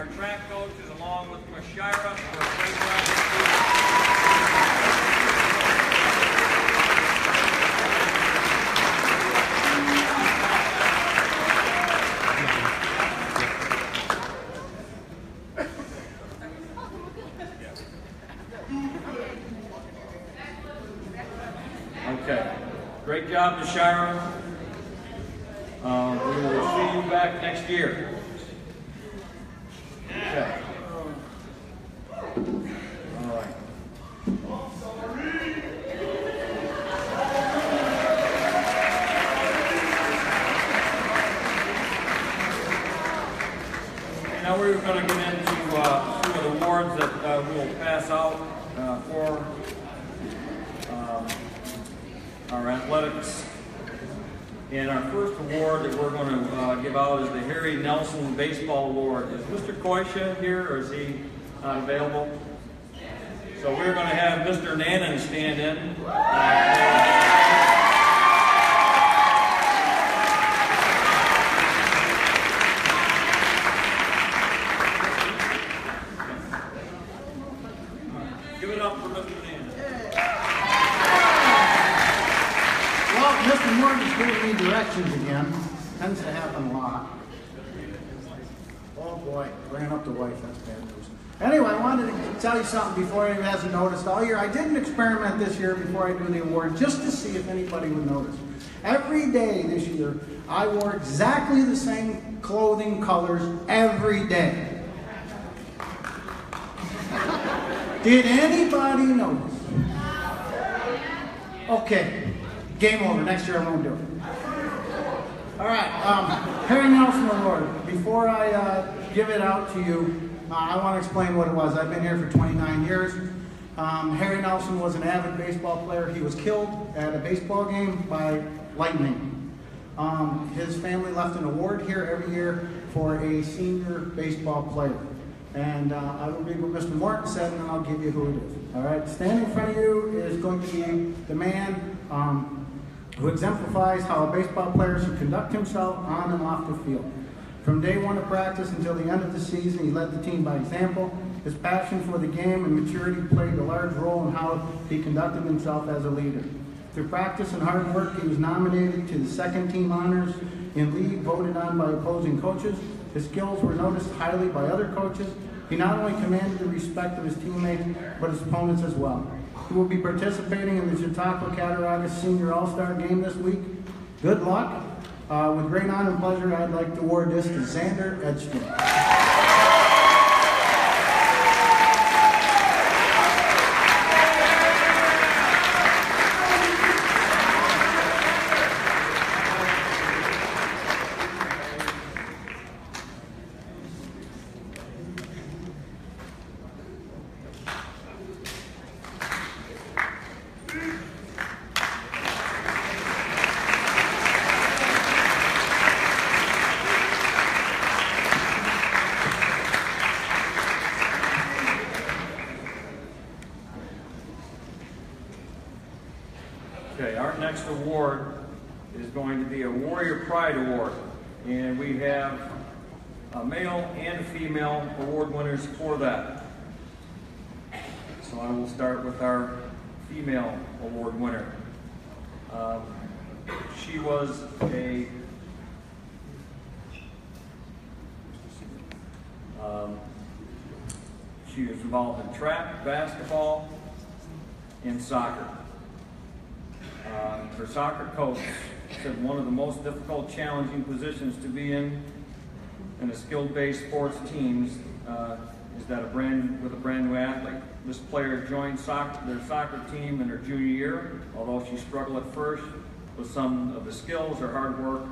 our track coaches along with Mashira for a great job. this week. Okay. Great job, Mashira. Um, we will see you back next year. Okay. All right. Now we're going to get into uh, some of the awards that uh, we'll pass out uh, for um, our athletics. And our first award that we're going to uh, give out is the Harry Nelson Baseball Award. Is Mr. Koisha here or is he not available? So we're going to have Mr. Nannon stand in. Give it up for Mr. Well, Mr. Morgan's giving me directions again. Tends to happen a lot. Oh boy, ran up the wife, that's bad news. Anyway, I wanted to tell you something before anyone hasn't noticed all year. I did an experiment this year before I do the award just to see if anybody would notice. Every day this year, I wore exactly the same clothing colors every day. Did anybody notice? Okay, game over. Next year I won't do it. All right, um, Harry Nelson Award. Before I uh, give it out to you, uh, I want to explain what it was. I've been here for 29 years. Um, Harry Nelson was an avid baseball player. He was killed at a baseball game by lightning. Um, his family left an award here every year for a senior baseball player. And uh, I will read what Mr. Morton said, and then I'll give you who it is. All right, standing in front of you is going to be the man um, who exemplifies how a baseball player should conduct himself on and off the field. From day one of practice until the end of the season, he led the team by example. His passion for the game and maturity played a large role in how he conducted himself as a leader. Through practice and hard work, he was nominated to the second team honors in league voted on by opposing coaches. His skills were noticed highly by other coaches. He not only commanded the respect of his teammates, but his opponents as well. He will be participating in the Chautauqua Cattaraugus Senior All-Star Game this week. Good luck. Uh, with great honor and pleasure, I'd like to award this to Xander Edstrom. Okay, our next award is going to be a Warrior Pride Award. And we have a male and female award winners for that. So I will start with our female award winner. Um, she was a um, She was involved in track, basketball, and soccer. Her soccer coach said one of the most difficult, challenging positions to be in in a skill-based sports teams uh, is that a brand with a brand new athlete. This player joined soccer, their soccer team in her junior year. Although she struggled at first with some of the skills, her hard work,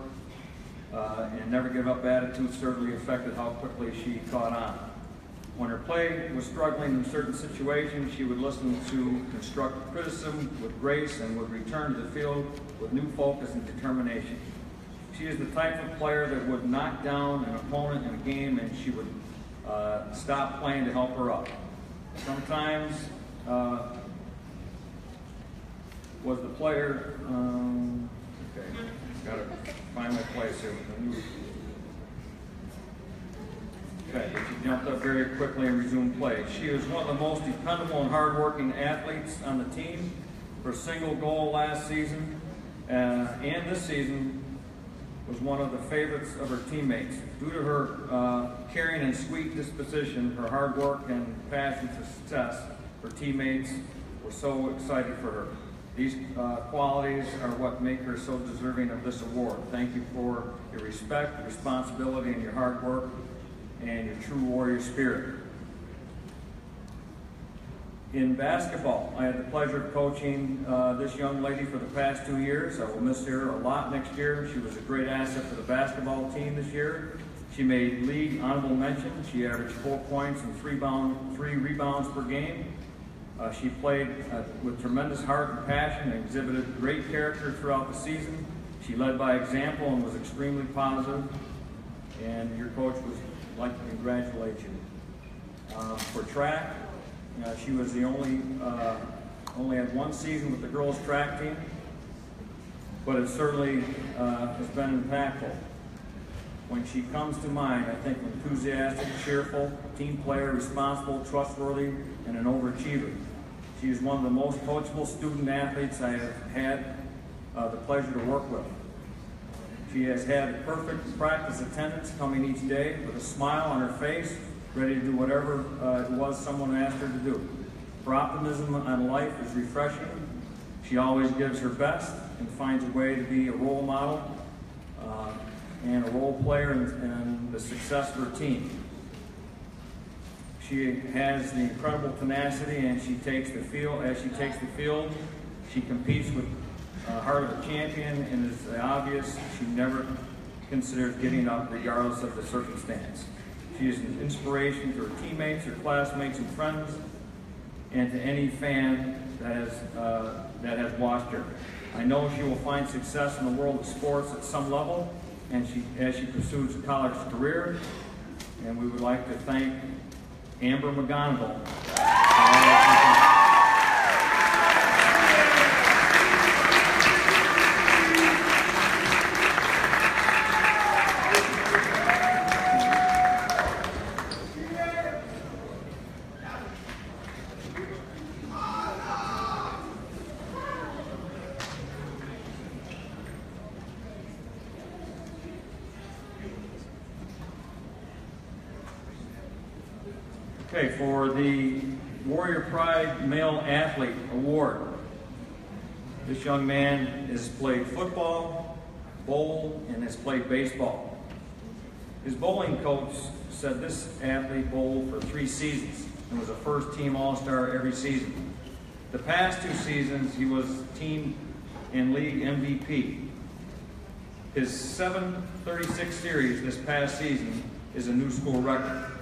uh, and never give up attitude certainly affected how quickly she caught on. When her play was struggling in certain situations, she would listen to constructive criticism with grace and would return to the field with new focus and determination. She is the type of player that would knock down an opponent in a game and she would uh, stop playing to help her up. Sometimes uh, was the player, um, okay, gotta find my place here. Okay, she jumped up very quickly and resumed play. She is one of the most dependable and hardworking athletes on the team. Her single goal last season uh, and this season was one of the favorites of her teammates. Due to her uh, caring and sweet disposition, her hard work and passion for success, her teammates were so excited for her. These uh, qualities are what make her so deserving of this award. Thank you for your respect, your responsibility, and your hard work, and your true warrior spirit. In basketball, I had the pleasure of coaching uh, this young lady for the past two years. I will miss her a lot next year. She was a great asset for the basketball team this year. She made league honorable mention. She averaged four points and three, bound, three rebounds per game. Uh, she played uh, with tremendous heart and passion and exhibited great character throughout the season. She led by example and was extremely positive. And your coach like to congratulate you. Uh, for track, uh, she was the only, uh, only had one season with the girls track team, but it certainly uh, has been impactful. When she comes to mind, I think enthusiastic, cheerful, team player, responsible, trustworthy, and an overachiever. She is one of the most coachable student athletes I have had uh, the pleasure to work with. She has had perfect practice attendance coming each day with a smile on her face ready to do whatever uh, it was someone asked her to do. Her optimism on life is refreshing. She always gives her best and finds a way to be a role model uh, and a role player in, in the success of her team. She has the incredible tenacity and she takes the field, as she takes the field, she competes with uh, heart of a champion and it's obvious she never considers getting up regardless of the circumstance. She is an inspiration to her teammates, her classmates, and friends, and to any fan that has, uh, that has watched her. I know she will find success in the world of sports at some level, and she, as she pursues a college career. And we would like to thank Amber McGonigal. Okay, for the Warrior Pride Male Athlete Award. This young man has played football, bowled, and has played baseball. His bowling coach said this athlete bowled for three seasons and was a first team All Star every season. The past two seasons, he was team and league MVP. His 736 series this past season is a new school record.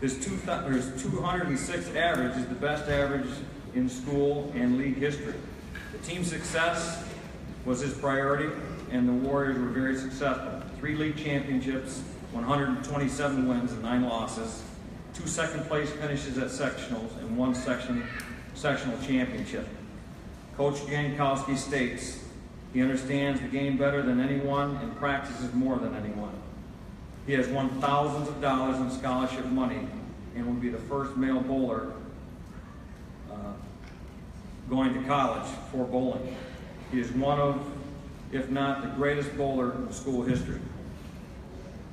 His, two, his 206 average is the best average in school and league history. The team success was his priority, and the Warriors were very successful. Three league championships, 127 wins and nine losses, two second place finishes at sectionals, and one section, sectional championship. Coach Jankowski states, he understands the game better than anyone and practices more than anyone. He has won thousands of dollars in scholarship money and will be the first male bowler uh, going to college for bowling. He is one of, if not the greatest bowler in school history.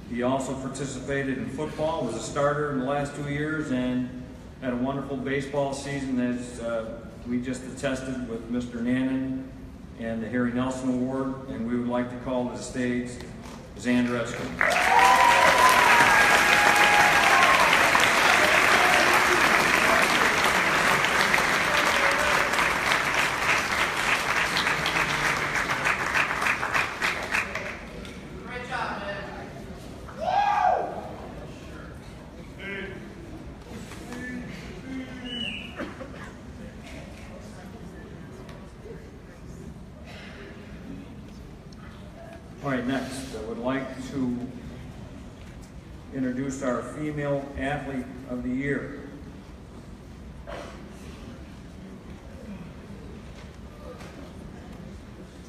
He also participated in football, was a starter in the last two years, and had a wonderful baseball season as uh, we just attested with Mr. Nannon and the Harry Nelson Award. And we would like to call to the stage Xander Eskin. All right, next, I would like to introduce our female athlete of the year.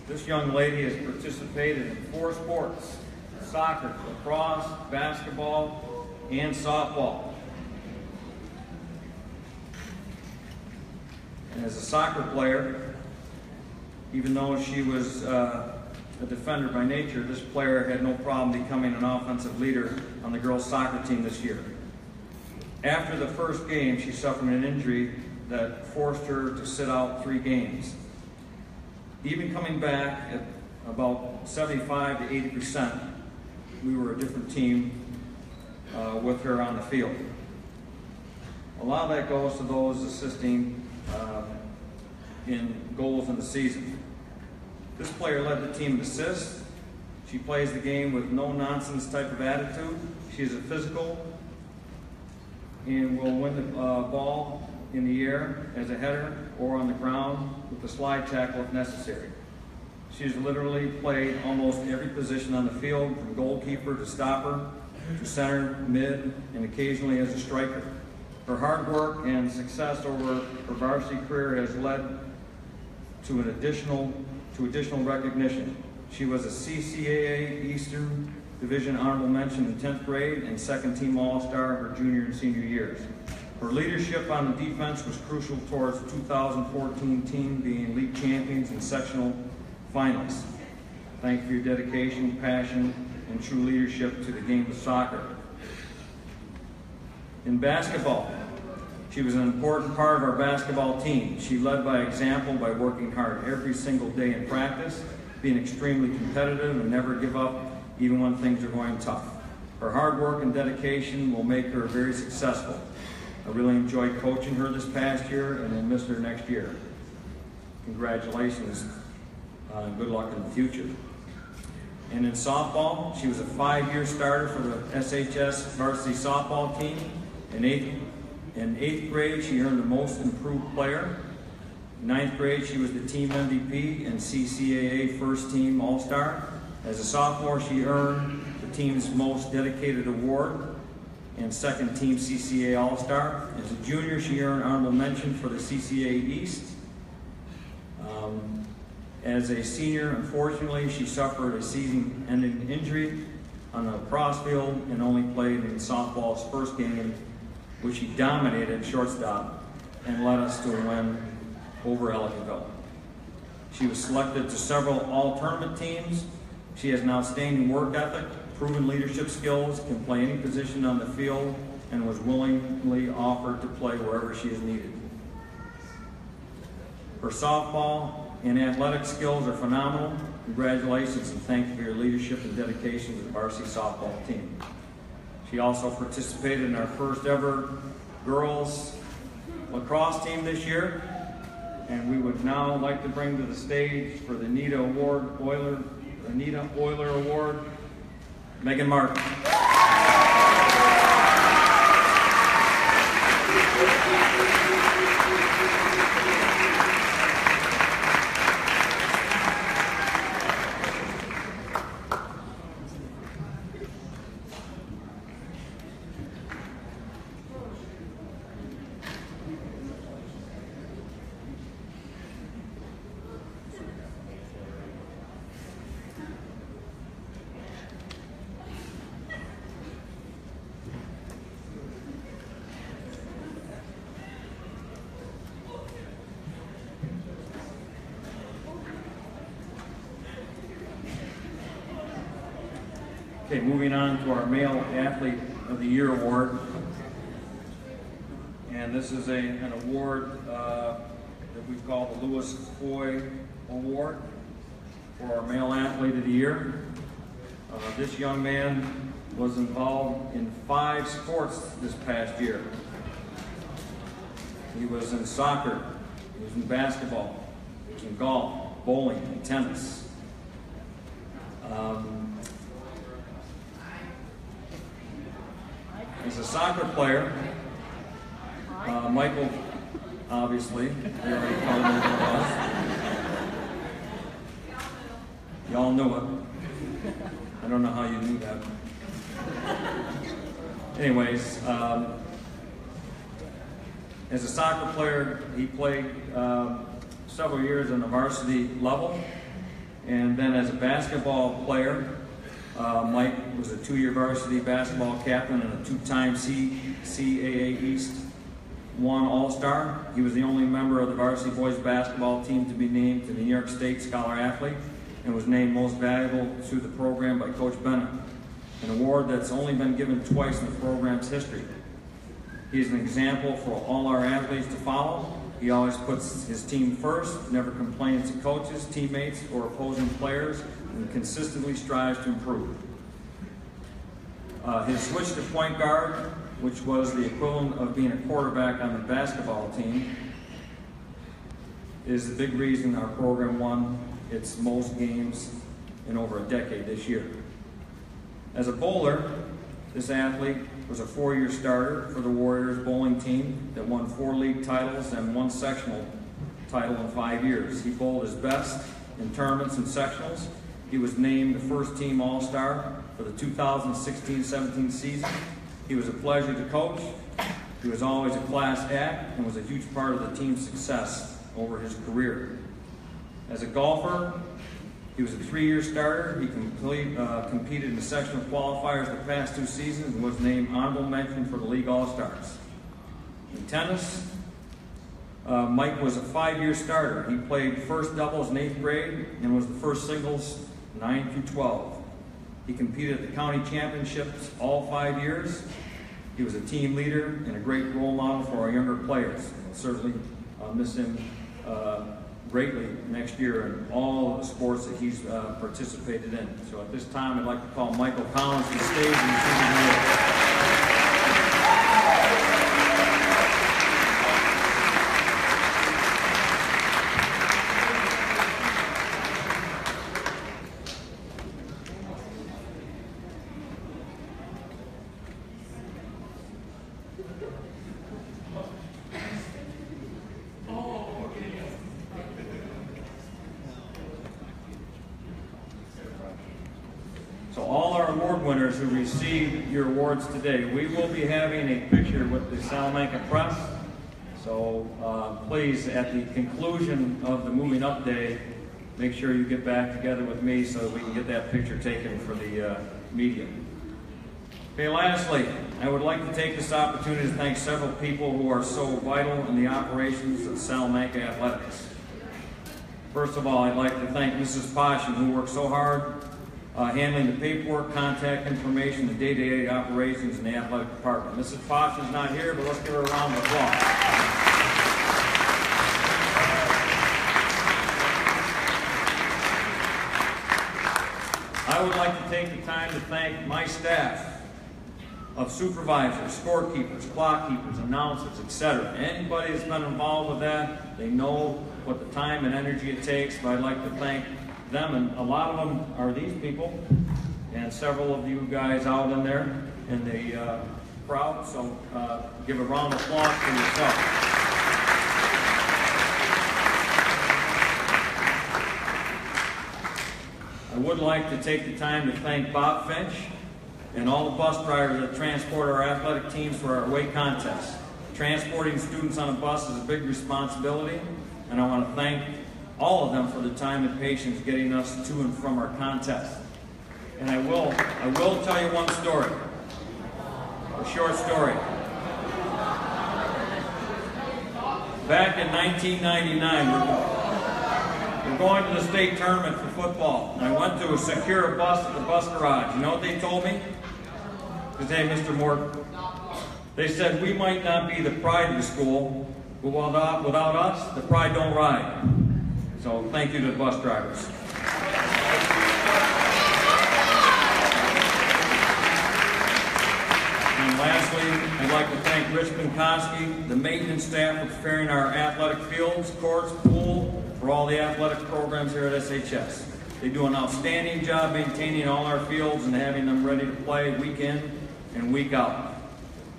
This young lady has participated in four sports, soccer, lacrosse, basketball, and softball. And as a soccer player, even though she was uh, a defender by nature, this player had no problem becoming an offensive leader on the girls' soccer team this year. After the first game, she suffered an injury that forced her to sit out three games. Even coming back at about 75 to 80 percent, we were a different team uh, with her on the field. A lot of that goes to those assisting uh, in goals in the season. This player led the team in assists. She plays the game with no nonsense type of attitude. She is a physical and will win the uh, ball in the air as a header or on the ground with a slide tackle if necessary. She has literally played almost every position on the field, from goalkeeper to stopper to center, mid, and occasionally as a striker. Her hard work and success over her varsity career has led to an additional to additional recognition. She was a CCAA Eastern Division honorable mention in 10th grade and second team All-Star her junior and senior years. Her leadership on the defense was crucial towards the 2014 team being league champions and sectional finalists. Thank you for your dedication, passion, and true leadership to the game of soccer. In basketball, she was an important part of our basketball team. She led by example by working hard every single day in practice, being extremely competitive and never give up even when things are going tough. Her hard work and dedication will make her very successful. I really enjoyed coaching her this past year and then missed her next year. Congratulations uh, and good luck in the future. And in softball, she was a five-year starter for the SHS varsity softball team. In eighth, in eighth grade, she earned the most improved player. In ninth grade, she was the team MVP and CCAA first team All-Star. As a sophomore, she earned the team's most dedicated award and second team CCA All-Star. As a junior, she earned honorable mention for the CCA East. Um, as a senior, unfortunately, she suffered a season-ending injury on the cross field and only played in softball's first game, which she dominated shortstop and led us to a win over Ellicottville. She was selected to several all-tournament teams. She has an outstanding work ethic, proven leadership skills, can play any position on the field, and was willingly offered to play wherever she is needed. Her softball and athletic skills are phenomenal. Congratulations and thank you for your leadership and dedication to the varsity softball team. She also participated in our first ever girls lacrosse team this year. And we would now like to bring to the stage for the Anita Award Euler, Anita Euler Award, Megan Martin. Okay, moving on to our Male Athlete of the Year award. And this is a, an award uh, that we call the Lewis Foy Award for our Male Athlete of the Year. Uh, this young man was involved in five sports this past year. He was in soccer, he was in basketball, he was in golf, bowling, and tennis. Um, he's a soccer player. Uh, Michael, obviously. Y'all knew it. I don't know how you knew that. Anyways, um, as a soccer player, he played um, several years on the varsity level. And then as a basketball player, uh, Mike was a two-year varsity basketball captain and a two-time CAA East one All-Star. He was the only member of the varsity boys basketball team to be named to the New York State Scholar Athlete and was named most valuable to the program by Coach Bennett, an award that's only been given twice in the program's history. He is an example for all our athletes to follow. He always puts his team first, never complains to coaches, teammates, or opposing players, and consistently strives to improve. Uh, his switch to point guard, which was the equivalent of being a quarterback on the basketball team, is the big reason our program won its most games in over a decade this year. As a bowler, this athlete was a four-year starter for the Warriors bowling team that won four league titles and one sectional title in five years. He bowled his best in tournaments and sectionals. He was named the first team All-Star for the 2016-17 season. He was a pleasure to coach. He was always a class act and was a huge part of the team's success over his career. As a golfer, he was a three-year starter. He complete, uh, competed in the sectional qualifiers the past two seasons and was named honorable mention for the league all-stars. In tennis, uh, Mike was a five-year starter. He played first doubles in eighth grade and was the first singles nine through 12. He competed at the county championships all five years. He was a team leader and a great role model for our younger players. We'll certainly uh, miss him uh, greatly next year in all of the sports that he's uh, participated in. So at this time, I'd like to call Michael Collins to the stage and So all our award winners who received your awards today, we will be having a picture with the Salamanca Press. So uh, please, at the conclusion of the Moving Up Day, make sure you get back together with me so that we can get that picture taken for the uh, media. Okay, lastly, I would like to take this opportunity to thank several people who are so vital in the operations of Salamanca Athletics. First of all, I'd like to thank Mrs. Passion, who worked so hard uh, handling the paperwork, contact information, the day-to-day operations in the athletic department. Mrs. Passion's not here, but let's give her a round of applause. I would like to take the time to thank my staff of supervisors, scorekeepers, clock keepers, announcers, etc. Anybody that's been involved with that, they know what the time and energy it takes, but I'd like to thank them, and a lot of them are these people, and several of you guys out in there in the uh, crowd, so uh, give a round of applause for yourself. I would like to take the time to thank Bob Finch and all the bus drivers that transport our athletic teams for our weight contests. Transporting students on a bus is a big responsibility, and I want to thank all of them for the time and patience getting us to and from our contest. And I will, I will tell you one story, a short story. Back in 1999, we're- going to the state tournament for football. And I went to secure a bus at the bus garage. You know what they told me? His name, Mr. Morton. They said we might not be the pride of the school, but without, without us, the pride don't ride. So thank you to the bus drivers. And lastly, I'd like to thank Rich Pinkowski, the maintenance staff for preparing our athletic fields, courts, pool, for all the athletic programs here at SHS. They do an outstanding job maintaining all our fields and having them ready to play week in and week out.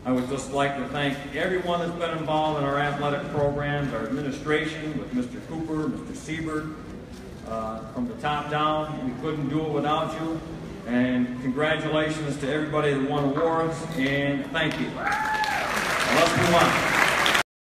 I would just like to thank everyone that's been involved in our athletic programs, our administration with Mr. Cooper, Mr. Siebert, uh, from the top down. We couldn't do it without you. And congratulations to everybody that won awards, and thank you. Let's move on.